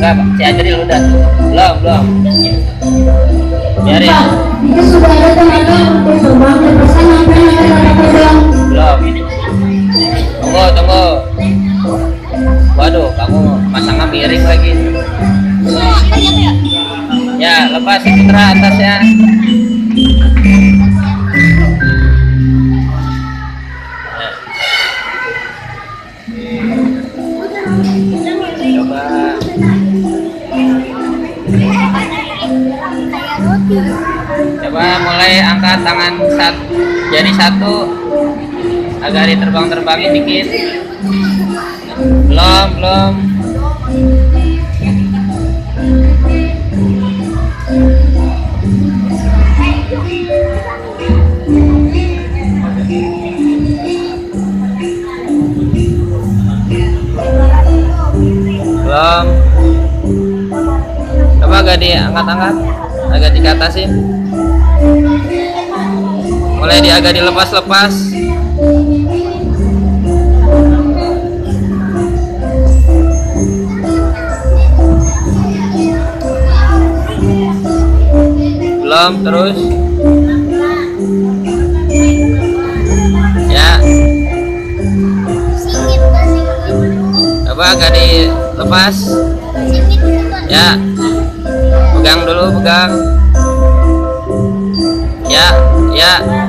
udah si Ajril udah. Belum belum. Biarin. Jika sudah ada tenaga untuk terbang ada pegang. belum. Tunggu tunggu. Waduh kamu masangnya miring lagi. Ya. Lepas si Putra atasnya. Ya. Coba mulai angkat tangan sat jari satu. Agak diterbang-terbangin dikit. Belum belum. Belum. Coba agak diangkat-angkat agak dikatasin mulai di agak dilepas-lepas. Belum terus. Ya. Coba agak dilepas. Ya. Pegang dulu pegang. Ya ya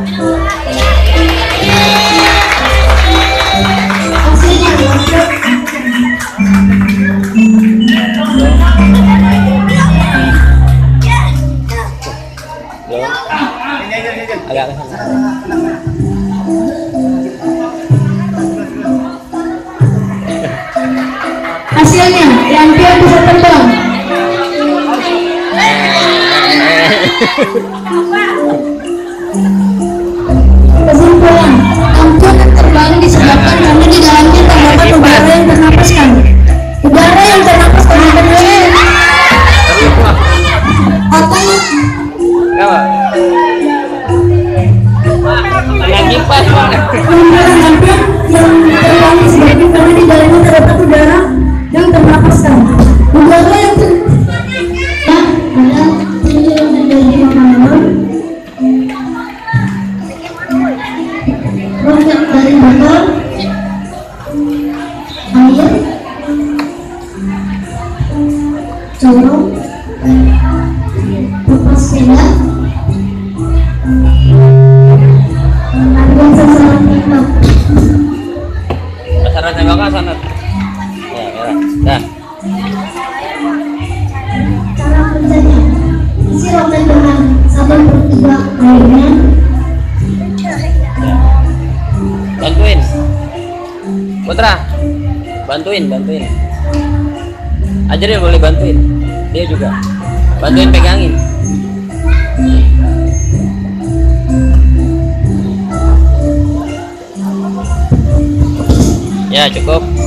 hasilnya lampion bisa terbang. Kesimpulan, lampion terbang disebabkan Dari motor, air, corong, sepeda, sasaran. Ya, merah. Dah. Cara kerjanya, isi roket dengan sabun bertiga airnya, Putra. Bantuin, bantuin. Ajaril boleh bantuin. Dia juga. Bantuin pegangin. Ya, cukup.